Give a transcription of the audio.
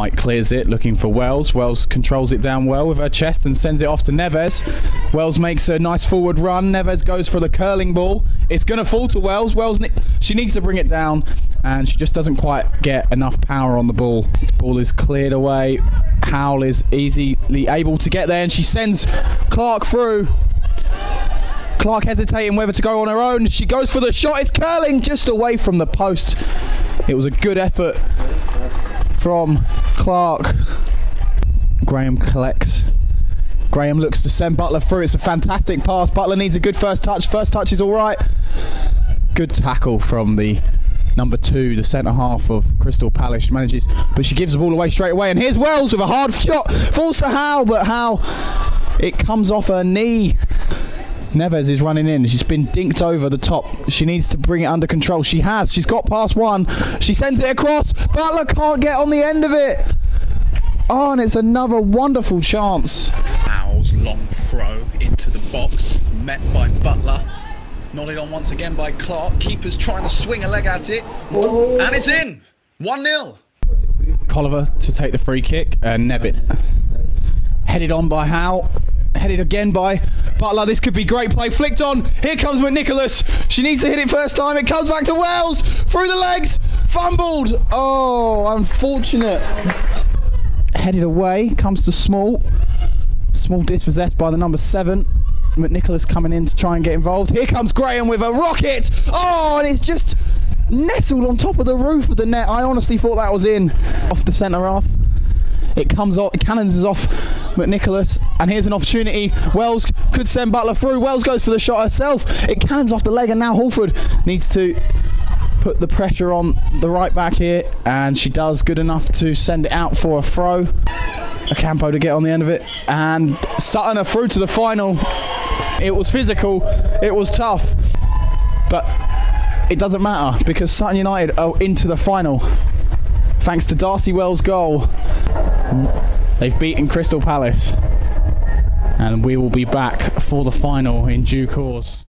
White clears it, looking for Wells. Wells controls it down well with her chest and sends it off to Neves. Wells makes a nice forward run. Neves goes for the curling ball. It's going to fall to Wells. Wells, ne- she needs to bring it down, and she just doesn't quite get enough power on the ball. Ball is cleared away. Howell is easily able to get there, and she sends Clark through. Clark hesitating whether to go on her own. She goes for the shot. It's curling just away from the post. It was a good effort from Clark. Graham collects. Graham looks to send Butler through. It's a fantastic pass. Butler needs a good first touch. First touch is all right. Good tackle from the number two, the centre half of Crystal Palace. She manages, but she gives the ball away straight away. And here's Wells with a hard shot. Falls to Howe, but Howe, it comes off her knee. Neves is running in. She's been dinked over the top. She needs to bring it under control. She has. She's got past one. She sends it across. Butler can't get on the end of it. Oh, and it's another wonderful chance. Howell's long throw into the box, met by Butler. Nodded on once again by Clark. Keeper's trying to swing a leg at it. And it's in! 1 0. Colliver to take the free kick. And Nevitt headed on by Howe. Headed again by Butler. This could be great play. Flicked on. Here comes McNicholas. She needs to hit it first time. It comes back to Wells. Through the legs. Fumbled. Oh, unfortunate. Headed away. Comes to Small. Small dispossessed by the number seven. McNicholas coming in to try and get involved. Here comes Graham with a rocket. Oh, and it's just nestled on top of the roof of the net. I honestly thought that was in. Off the centre half. It comes off, it cannons is off McNicholas, and here's an opportunity. Wells could send Butler through. Wells goes for the shot herself. It cannons off the leg, and now Halford needs to put the pressure on the right back here, and she does good enough to send it out for a throw. A Campo to get on the end of it, and Sutton are through to the final. It was physical, it was tough, but it doesn't matter because Sutton United are into the final thanks to Darcy Wells' goal. They've beaten Crystal Palace, and we will be back for the final in due course.